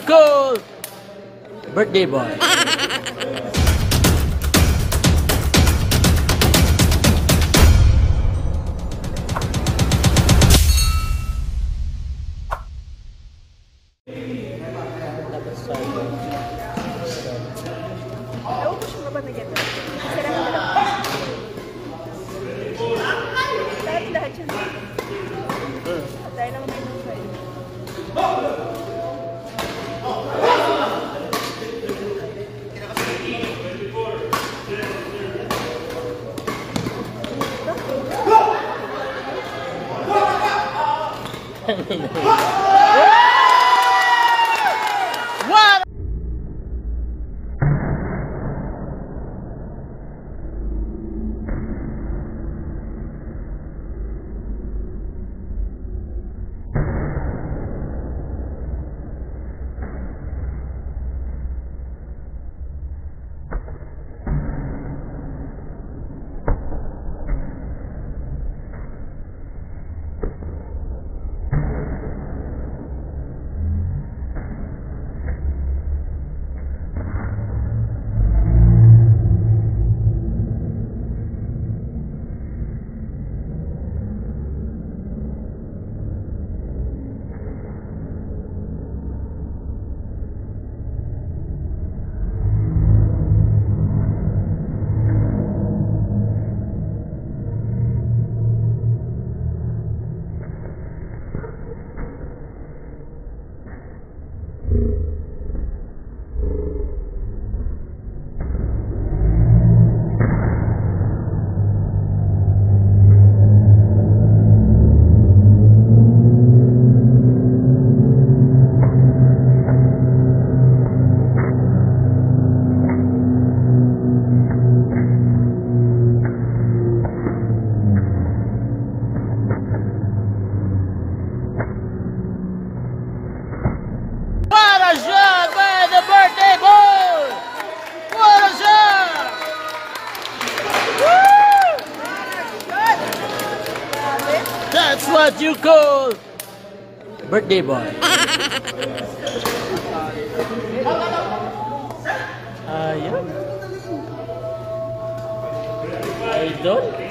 call birthday boy? Amin. What you call birthday boy. Ayan. Idol.